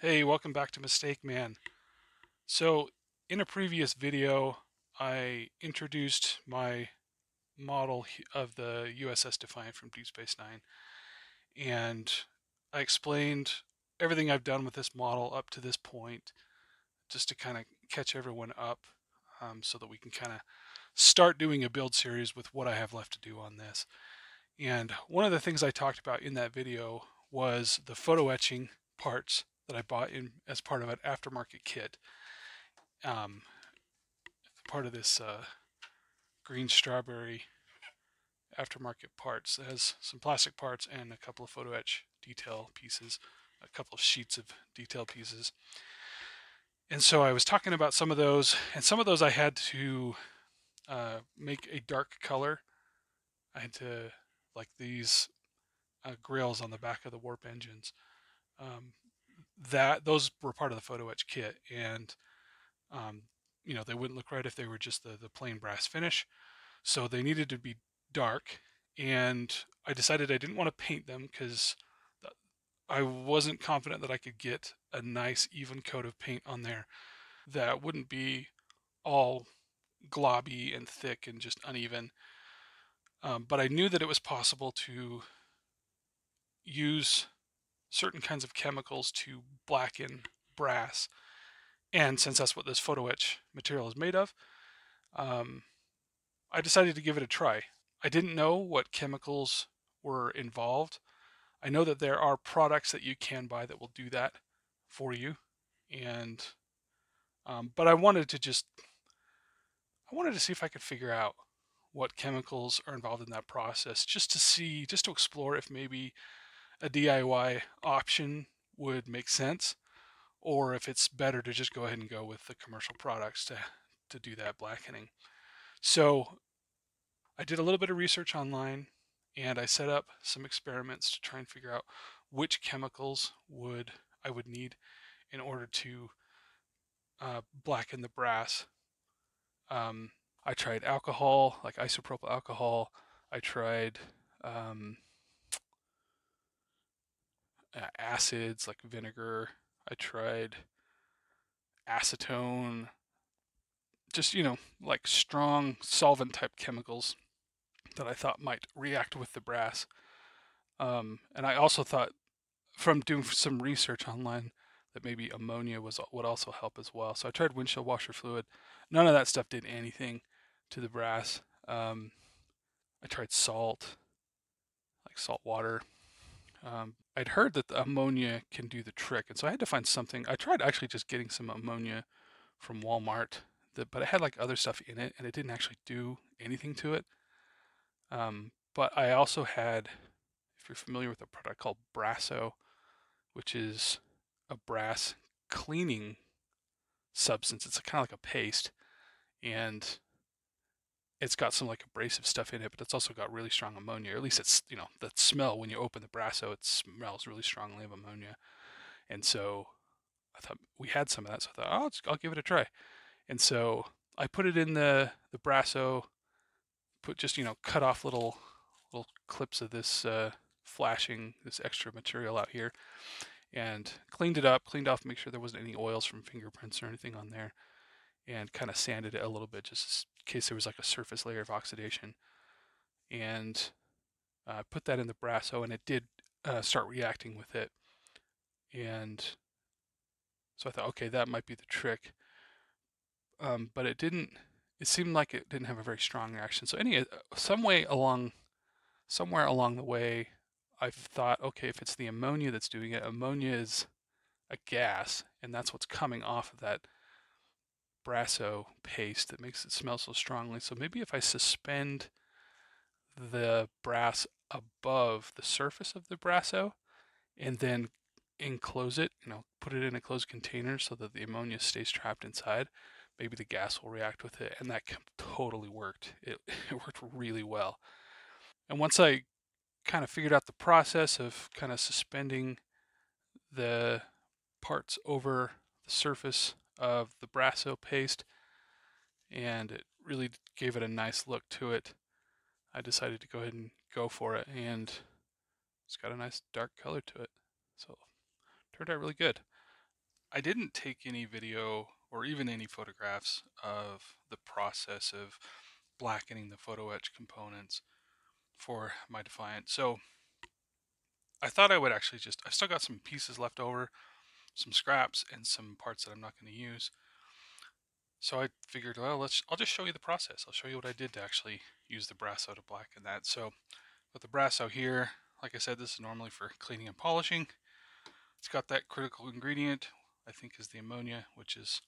Hey, welcome back to Mistake Man. So, in a previous video, I introduced my model of the USS Defiant from Deep Space Nine, and I explained everything I've done with this model up to this point, just to kind of catch everyone up, um, so that we can kind of start doing a build series with what I have left to do on this. And one of the things I talked about in that video was the photo etching parts that I bought in as part of an aftermarket kit. Um, part of this uh, green strawberry aftermarket parts. It has some plastic parts and a couple of photo etch detail pieces, a couple of sheets of detail pieces. And so I was talking about some of those, and some of those I had to uh, make a dark color. I had to, like these uh, grills on the back of the warp engines. Um, that those were part of the photo etch kit, and um, you know they wouldn't look right if they were just the the plain brass finish. So they needed to be dark, and I decided I didn't want to paint them because I wasn't confident that I could get a nice even coat of paint on there that wouldn't be all globby and thick and just uneven. Um, but I knew that it was possible to use certain kinds of chemicals to blacken brass. And since that's what this photo etch material is made of, um, I decided to give it a try. I didn't know what chemicals were involved. I know that there are products that you can buy that will do that for you, and um, but I wanted to just I wanted to see if I could figure out what chemicals are involved in that process, just to see, just to explore if maybe a DIY option would make sense, or if it's better to just go ahead and go with the commercial products to, to do that blackening. So I did a little bit of research online and I set up some experiments to try and figure out which chemicals would I would need in order to uh, blacken the brass. Um, I tried alcohol, like isopropyl alcohol. I tried um, acids like vinegar. I tried acetone, just, you know, like strong solvent type chemicals that I thought might react with the brass. Um, and I also thought from doing some research online that maybe ammonia was would also help as well. So I tried windshield washer fluid. None of that stuff did anything to the brass. Um, I tried salt, like salt water. Um, I'd heard that the ammonia can do the trick, and so I had to find something. I tried actually just getting some ammonia from Walmart, that, but it had like other stuff in it, and it didn't actually do anything to it. Um, but I also had, if you're familiar with a product called Brasso, which is a brass cleaning substance. It's kind of like a paste, and it's got some like abrasive stuff in it, but it's also got really strong ammonia. Or at least it's you know the smell when you open the Brasso, it smells really strongly of ammonia. And so I thought we had some of that, so I thought oh, I'll give it a try. And so I put it in the the Brasso, put just you know cut off little little clips of this uh, flashing this extra material out here, and cleaned it up, cleaned off, make sure there wasn't any oils from fingerprints or anything on there and kind of sanded it a little bit just in case there was like a surface layer of oxidation. And uh, put that in the Brasso and it did uh, start reacting with it. And so I thought, okay, that might be the trick. Um, but it didn't, it seemed like it didn't have a very strong reaction. So any, uh, some way along, somewhere along the way, I thought, okay, if it's the ammonia that's doing it, ammonia is a gas, and that's what's coming off of that Brasso paste that makes it smell so strongly. So maybe if I suspend the brass above the surface of the Brasso and then enclose it, you know, put it in a closed container so that the ammonia stays trapped inside, maybe the gas will react with it. And that totally worked. It, it worked really well. And once I kind of figured out the process of kind of suspending the parts over the surface of the Brasso paste and it really gave it a nice look to it. I decided to go ahead and go for it and it's got a nice dark color to it. So turned out really good. I didn't take any video or even any photographs of the process of blackening the photo etch components for my Defiant. So I thought I would actually just, I still got some pieces left over, some scraps and some parts that I'm not going to use. So I figured, well, let's, I'll just show you the process. I'll show you what I did to actually use the Brasso to blacken that. So with the Brasso here, like I said, this is normally for cleaning and polishing. It's got that critical ingredient, I think is the ammonia, which is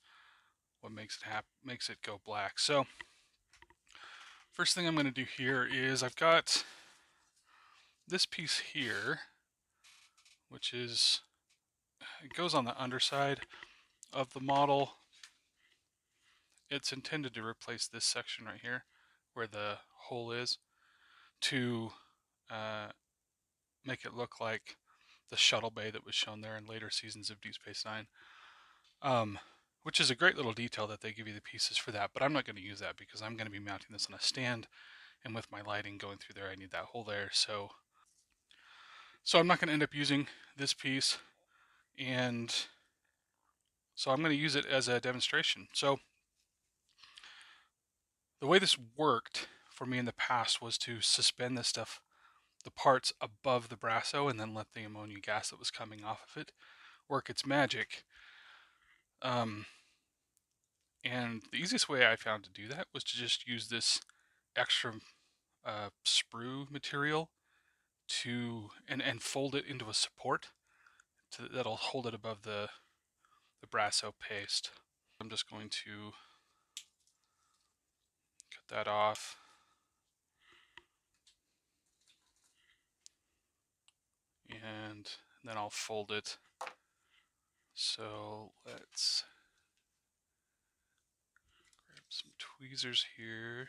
what makes it hap makes it go black. So first thing I'm going to do here is I've got this piece here, which is, it goes on the underside of the model. It's intended to replace this section right here where the hole is to uh, make it look like the shuttle bay that was shown there in later seasons of Deep Space Nine. Um, which is a great little detail that they give you the pieces for that, but I'm not going to use that because I'm going to be mounting this on a stand, and with my lighting going through there, I need that hole there, so so I'm not going to end up using this piece, and so I'm going to use it as a demonstration. So the way this worked for me in the past was to suspend this stuff the parts above the Brasso and then let the ammonia gas that was coming off of it work its magic. Um, and the easiest way I found to do that was to just use this extra uh, sprue material to and, and fold it into a support to, that'll hold it above the the Brasso paste. I'm just going to cut that off. and then I'll fold it. So let's grab some tweezers here.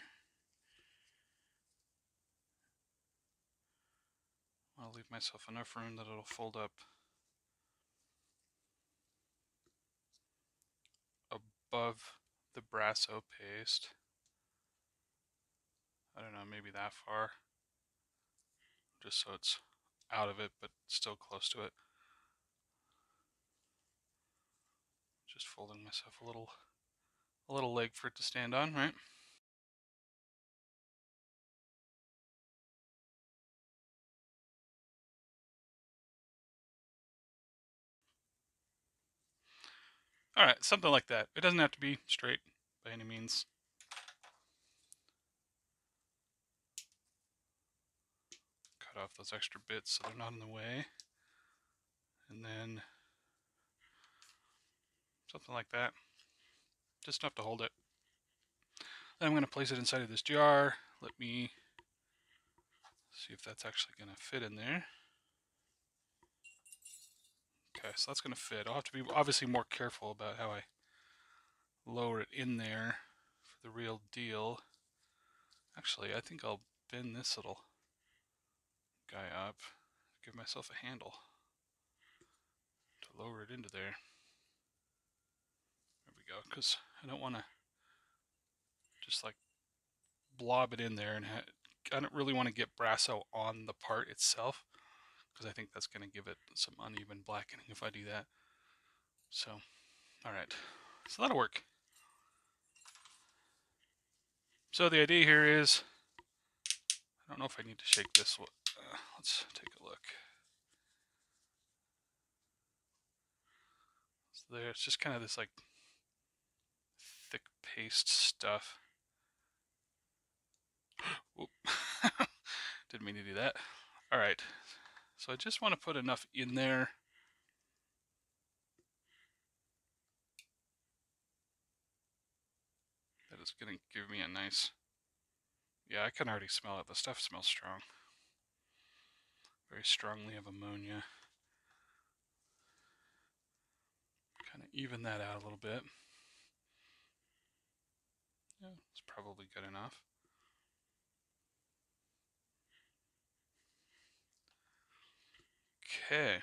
I'll leave myself enough room that it'll fold up above the Brasso paste. I don't know, maybe that far. Just so it's out of it, but still close to it. Just folding myself a little, a little leg for it to stand on, right? All right, something like that. It doesn't have to be straight by any means. cut off those extra bits so they're not in the way. And then something like that. Just enough to hold it. Then I'm going to place it inside of this jar. Let me see if that's actually going to fit in there. So that's going to fit. I'll have to be obviously more careful about how I lower it in there for the real deal. Actually, I think I'll bend this little guy up, give myself a handle to lower it into there. There we go, because I don't want to just like blob it in there and I don't really want to get Brasso on the part itself because I think that's going to give it some uneven blackening if I do that. So, alright, so that'll work. So the idea here is, I don't know if I need to shake this uh, let's take a look. So there, it's just kind of this like thick paste stuff. Didn't mean to do that. All right, so I just want to put enough in there. That is going to give me a nice, yeah, I can already smell it. The stuff smells strong very strongly of ammonia. Kind of even that out a little bit. Yeah, it's probably good enough. Okay.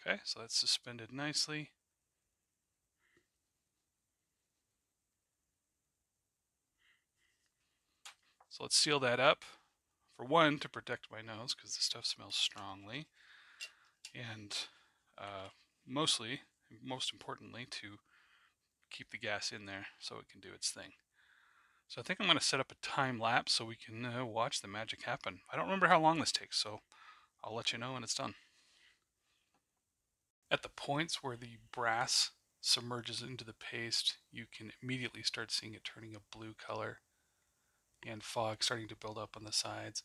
Okay, so that's suspended nicely. So let's seal that up. For one, to protect my nose because the stuff smells strongly. And uh, mostly, most importantly, to keep the gas in there so it can do its thing. So I think I'm going to set up a time lapse so we can uh, watch the magic happen. I don't remember how long this takes, so I'll let you know when it's done. At the points where the brass submerges into the paste, you can immediately start seeing it turning a blue color and fog starting to build up on the sides.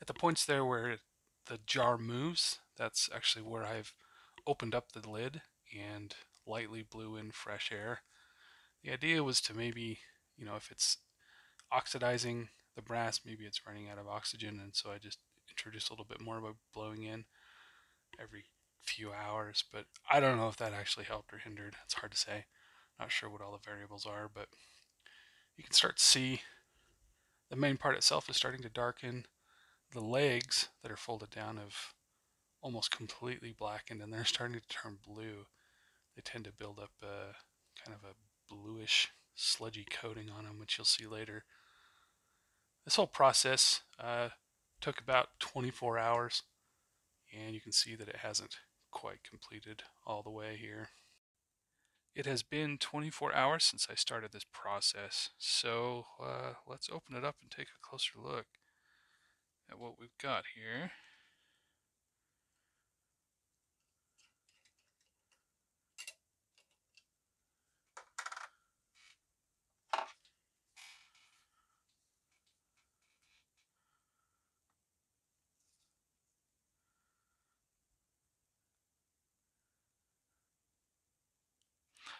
At the points there where the jar moves, that's actually where I've opened up the lid and lightly blew in fresh air. The idea was to maybe, you know, if it's oxidizing the brass, maybe it's running out of oxygen, and so I just introduced a little bit more by blowing in every few hours, but I don't know if that actually helped or hindered. It's hard to say. Not sure what all the variables are, but you can start to see the main part itself is starting to darken. The legs that are folded down have almost completely blackened and they're starting to turn blue. They tend to build up a kind of a bluish sludgy coating on them, which you'll see later. This whole process uh, took about 24 hours and you can see that it hasn't quite completed all the way here. It has been 24 hours since I started this process, so uh, let's open it up and take a closer look at what we've got here.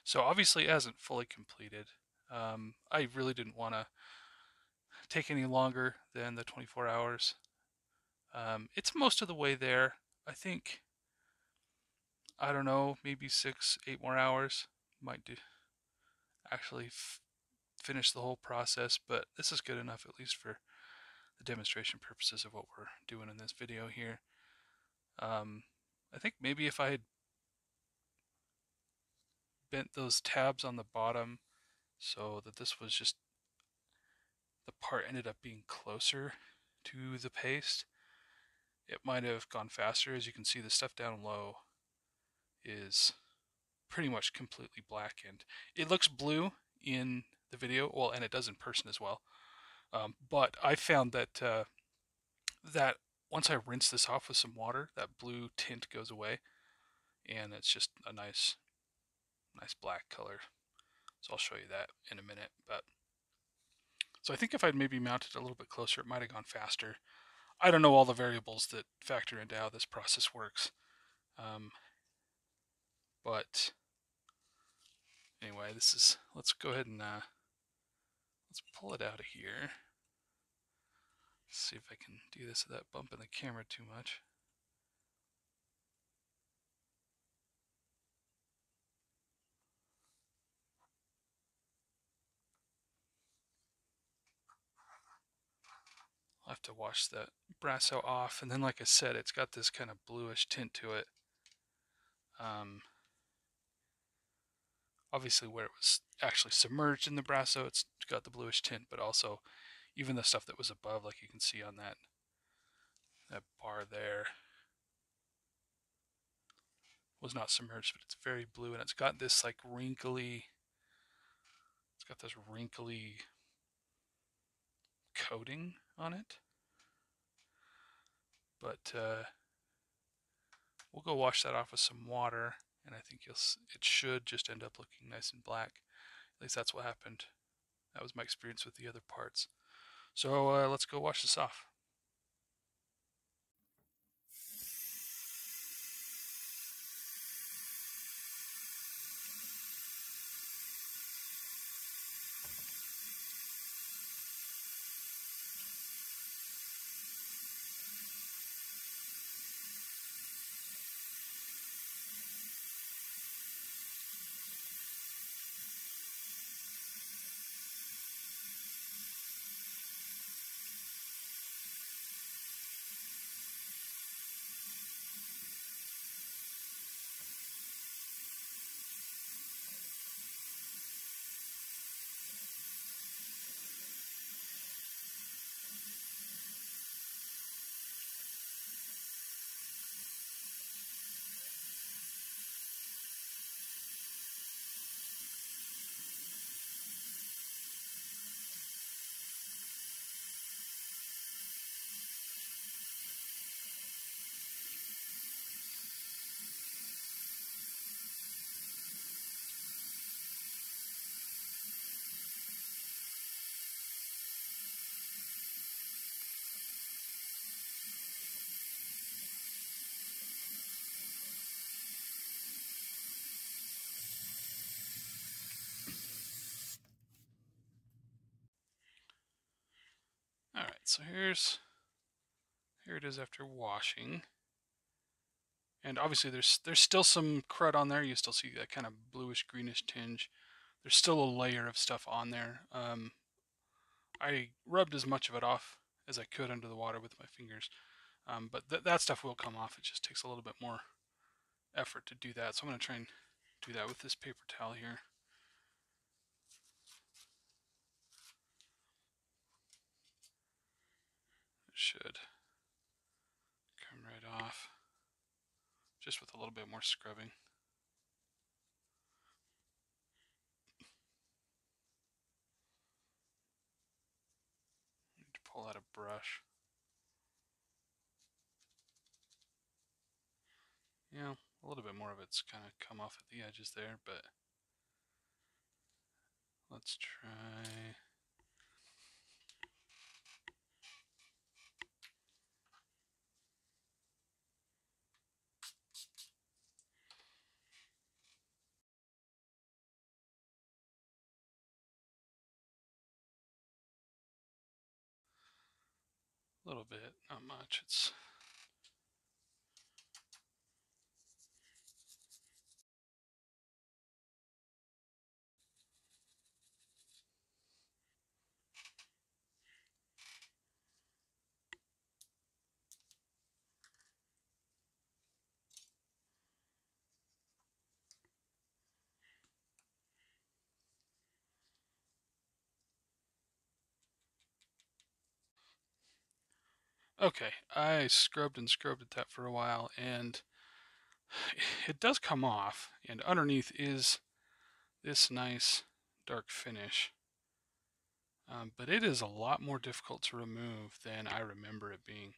So obviously it hasn't fully completed. Um, I really didn't want to take any longer than the 24 hours. Um, it's most of the way there. I think, I don't know, maybe six, eight more hours might do actually finish the whole process, but this is good enough at least for the demonstration purposes of what we're doing in this video here. Um, I think maybe if I had bent those tabs on the bottom so that this was just the part ended up being closer to the paste. It might have gone faster. As you can see the stuff down low is pretty much completely blackened. It looks blue in the video. Well and it does in person as well. Um, but I found that uh, that once I rinse this off with some water that blue tint goes away. And it's just a nice nice black color. So I'll show you that in a minute. But So I think if I'd maybe mounted a little bit closer, it might have gone faster. I don't know all the variables that factor into how this process works. Um, but anyway, this is, let's go ahead and uh, let's pull it out of here. see if I can do this without bumping the camera too much. To wash that brasso off. And then, like I said, it's got this kind of bluish tint to it. Um, obviously, where it was actually submerged in the brasso, it's got the bluish tint, but also even the stuff that was above, like you can see on that that bar there, was not submerged, but it's very blue, and it's got this like wrinkly, it's got this wrinkly coating on it. But uh, we'll go wash that off with some water, and I think you'll it should just end up looking nice and black. At least that's what happened. That was my experience with the other parts. So uh, let's go wash this off. So here's here it is after washing. And obviously there's there's still some crud on there. You still see that kind of bluish greenish tinge. There's still a layer of stuff on there. Um, I rubbed as much of it off as I could under the water with my fingers. Um, but th that stuff will come off. It just takes a little bit more effort to do that. So I'm going to try and do that with this paper towel here. Should come right off just with a little bit more scrubbing. Need to pull out a brush. Yeah, a little bit more of it's kind of come off at the edges there, but let's try. Little bit, not much. It's Okay, I scrubbed and scrubbed at that for a while, and it does come off, and underneath is this nice dark finish. Um, but it is a lot more difficult to remove than I remember it being.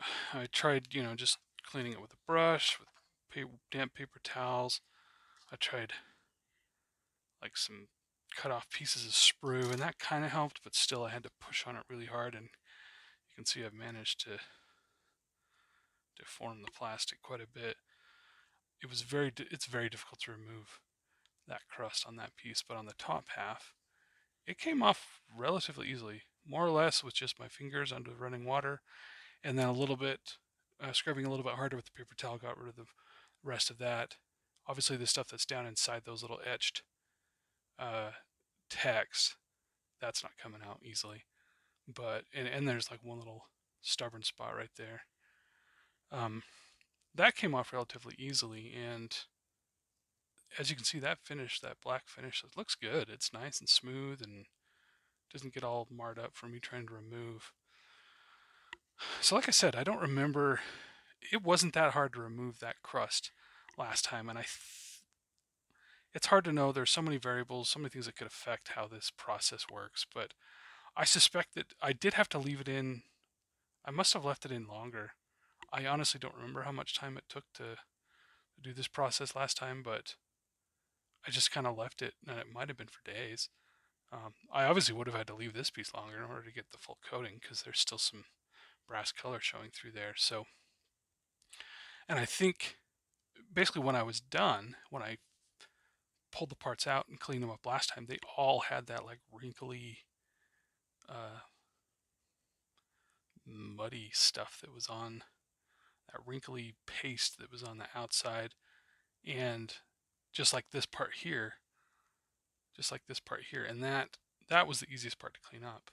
I tried, you know, just cleaning it with a brush, with damp paper towels. I tried like some cut off pieces of sprue, and that kind of helped, but still I had to push on it really hard and can see I've managed to deform the plastic quite a bit. It was very, it's very difficult to remove that crust on that piece, but on the top half, it came off relatively easily, more or less with just my fingers under running water, and then a little bit, uh, scrubbing a little bit harder with the paper towel got rid of the rest of that. Obviously the stuff that's down inside those little etched uh, text, that's not coming out easily but and, and there's like one little stubborn spot right there. Um, that came off relatively easily, and as you can see, that finish, that black finish, it looks good. It's nice and smooth, and doesn't get all marred up from me trying to remove. So, like I said, I don't remember. It wasn't that hard to remove that crust last time, and I. it's hard to know. There's so many variables, so many things that could affect how this process works, but I suspect that I did have to leave it in. I must have left it in longer. I honestly don't remember how much time it took to, do this process last time, but I just kind of left it, and it might have been for days. Um, I obviously would have had to leave this piece longer in order to get the full coating because there's still some brass color showing through there. So, and I think basically when I was done, when I pulled the parts out and cleaned them up last time, they all had that like wrinkly uh, muddy stuff that was on that wrinkly paste that was on the outside. And just like this part here just like this part here. And that that was the easiest part to clean up.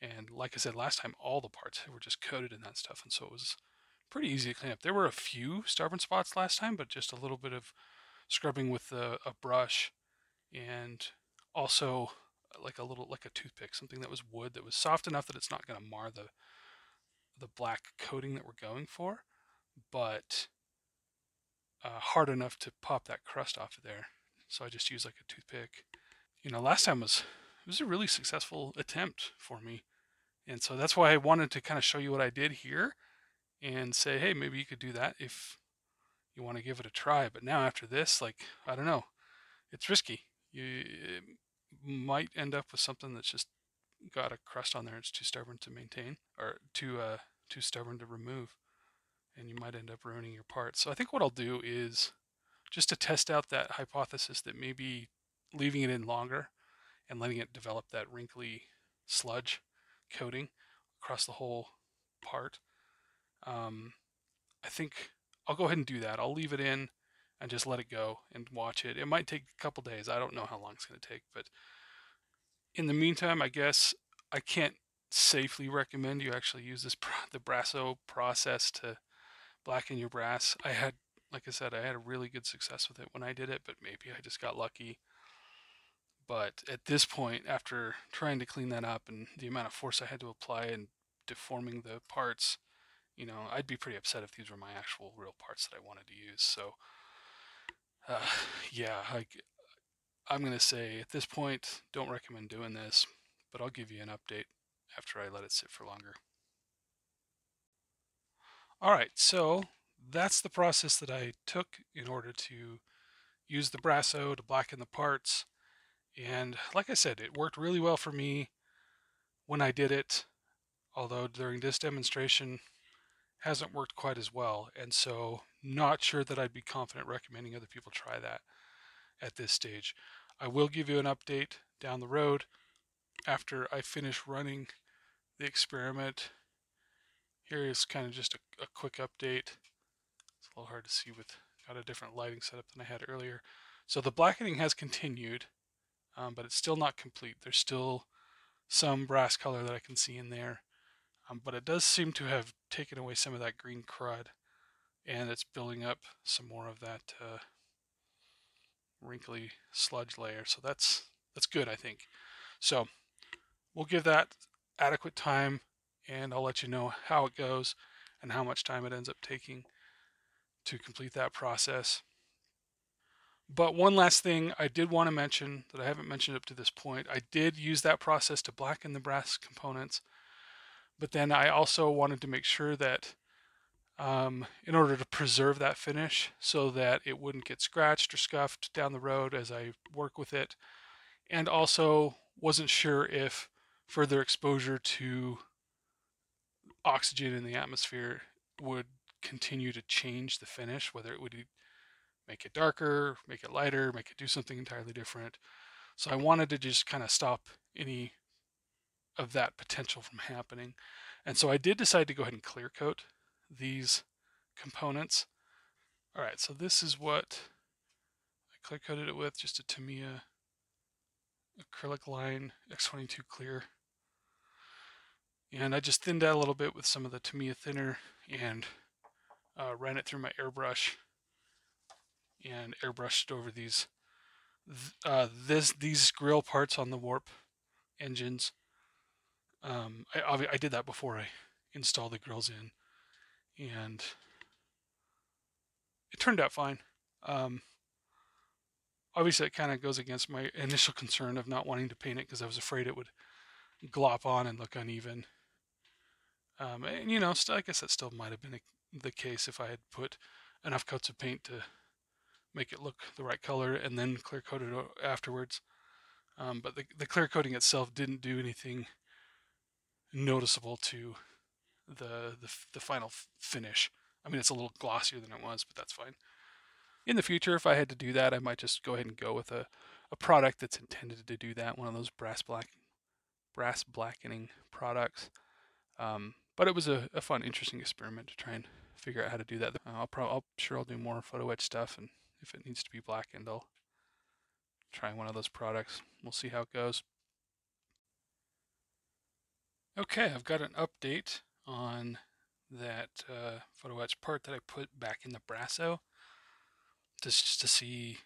And like I said last time all the parts were just coated in that stuff. And so it was pretty easy to clean up. There were a few stubborn spots last time but just a little bit of scrubbing with a, a brush. And also like a little like a toothpick, something that was wood that was soft enough that it's not going to mar the the black coating that we're going for, but uh, hard enough to pop that crust off of there. So I just use like a toothpick. You know, last time was it was a really successful attempt for me, and so that's why I wanted to kind of show you what I did here, and say, hey, maybe you could do that if you want to give it a try. But now after this, like I don't know, it's risky. You might end up with something that's just got a crust on there. It's too stubborn to maintain or too uh, too stubborn to remove, and you might end up ruining your part. So I think what I'll do is just to test out that hypothesis that maybe leaving it in longer and letting it develop that wrinkly sludge coating across the whole part. Um, I think I'll go ahead and do that. I'll leave it in and just let it go and watch it. It might take a couple days. I don't know how long it's going to take, but in the meantime, I guess I can't safely recommend you actually use this the Brasso process to blacken your brass. I had, like I said, I had a really good success with it when I did it, but maybe I just got lucky. But at this point, after trying to clean that up and the amount of force I had to apply and deforming the parts, you know, I'd be pretty upset if these were my actual real parts that I wanted to use. So, uh, yeah, I, I'm going to say at this point, don't recommend doing this, but I'll give you an update after I let it sit for longer. All right, so that's the process that I took in order to use the Brasso to blacken the parts. And like I said, it worked really well for me when I did it, although during this demonstration hasn't worked quite as well. And so not sure that I'd be confident recommending other people try that at this stage. I will give you an update down the road after I finish running the experiment. Here is kind of just a, a quick update. It's a little hard to see with got a different lighting setup than I had earlier. So the blackening has continued, um, but it's still not complete. There's still some brass color that I can see in there, um, but it does seem to have taken away some of that green crud, and it's building up some more of that uh, wrinkly sludge layer. So that's that's good, I think. So we'll give that adequate time and I'll let you know how it goes and how much time it ends up taking to complete that process. But one last thing I did want to mention that I haven't mentioned up to this point, I did use that process to blacken the brass components, but then I also wanted to make sure that um, in order to preserve that finish so that it wouldn't get scratched or scuffed down the road as I work with it. And also wasn't sure if further exposure to oxygen in the atmosphere would continue to change the finish, whether it would make it darker, make it lighter, make it do something entirely different. So I wanted to just kind of stop any of that potential from happening. And so I did decide to go ahead and clear coat these components. All right, so this is what I clear coated it with, just a Tamiya acrylic line X22 clear. And I just thinned out a little bit with some of the Tamiya thinner and uh, ran it through my airbrush and airbrushed over these uh, this these grill parts on the warp engines. Um, I, I did that before I installed the grills in and it turned out fine. Um, obviously, it kind of goes against my initial concern of not wanting to paint it because I was afraid it would glop on and look uneven. Um, and you know, I guess that still might have been the case if I had put enough coats of paint to make it look the right color and then clear coat it afterwards. Um, but the, the clear coating itself didn't do anything noticeable to the, the, the final finish. I mean, it's a little glossier than it was, but that's fine. In the future, if I had to do that, I might just go ahead and go with a, a product that's intended to do that, one of those brass black brass blackening products. Um, but it was a, a, fun, interesting experiment to try and figure out how to do that. I'll probably, I'm sure I'll do more photo etch stuff, and if it needs to be blackened, I'll try one of those products. We'll see how it goes. Okay, I've got an update on that uh, photo etch part that I put back in the Brasso just to see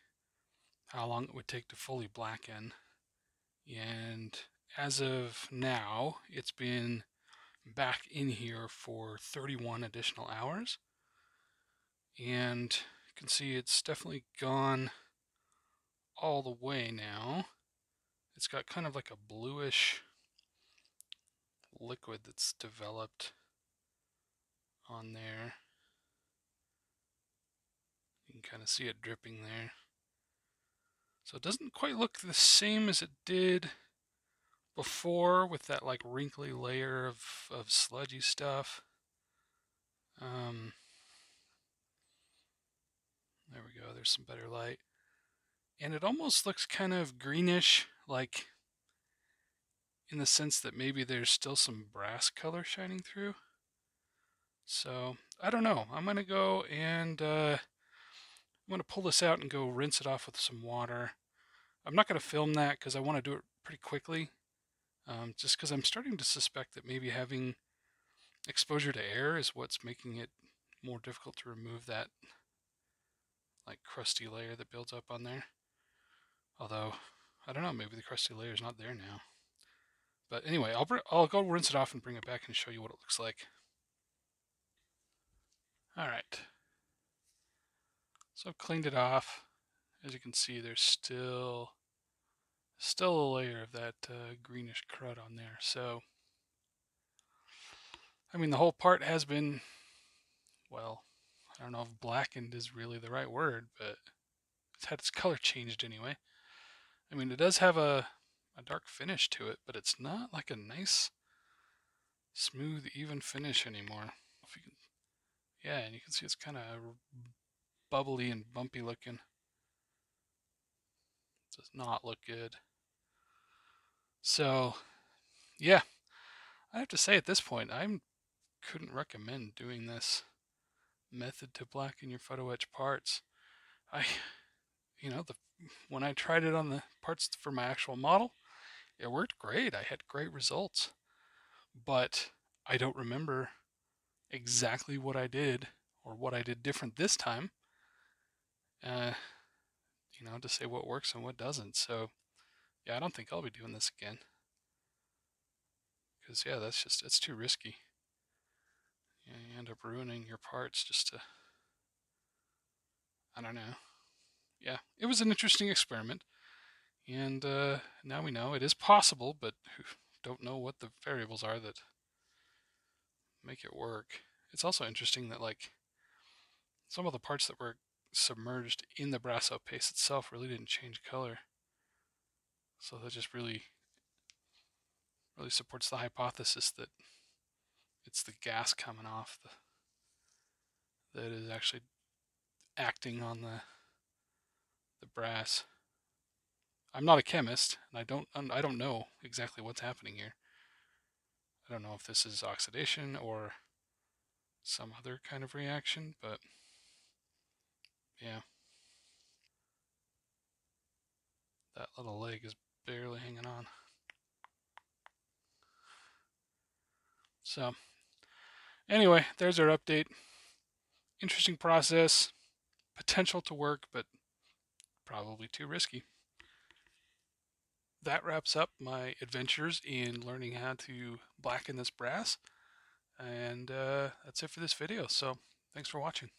how long it would take to fully blacken. And as of now, it's been back in here for 31 additional hours. And you can see it's definitely gone all the way now. It's got kind of like a bluish liquid that's developed on there. You can kind of see it dripping there. So it doesn't quite look the same as it did before with that like wrinkly layer of, of sludgy stuff. Um, there we go, there's some better light. And it almost looks kind of greenish, like in the sense that maybe there's still some brass color shining through. So I don't know. I'm going to go and uh, I'm going to pull this out and go rinse it off with some water. I'm not going to film that because I want to do it pretty quickly. Um, just because I'm starting to suspect that maybe having exposure to air is what's making it more difficult to remove that like crusty layer that builds up on there. Although, I don't know, maybe the crusty layer is not there now. But anyway, I'll, I'll go rinse it off and bring it back and show you what it looks like. All right. So I've cleaned it off. As you can see, there's still still a layer of that uh, greenish crud on there. So, I mean, the whole part has been, well, I don't know if blackened is really the right word, but it's had its color changed anyway. I mean, it does have a, a dark finish to it, but it's not like a nice, smooth, even finish anymore. If you can yeah, and you can see it's kind of bubbly and bumpy looking. Does not look good. So, yeah, I have to say at this point, I couldn't recommend doing this method to blacken your photo etch parts. I, you know, the when I tried it on the parts for my actual model, it worked great. I had great results, but I don't remember exactly what I did or what I did different this time. Uh, you know, to say what works and what doesn't. So, yeah, I don't think I'll be doing this again. Because, yeah, that's just, it's too risky. You, you end up ruining your parts just to, I don't know. Yeah, it was an interesting experiment. And uh, now we know it is possible, but don't know what the variables are that make it work. It's also interesting that like some of the parts that were submerged in the Brasso paste itself really didn't change color. So that just really really supports the hypothesis that it's the gas coming off the that is actually acting on the the brass. I'm not a chemist, and I don't I don't know exactly what's happening here. I don't know if this is oxidation or some other kind of reaction, but yeah. That little leg is barely hanging on. So, anyway, there's our update. Interesting process, potential to work, but probably too risky that wraps up my adventures in learning how to blacken this brass. And uh, that's it for this video. So thanks for watching.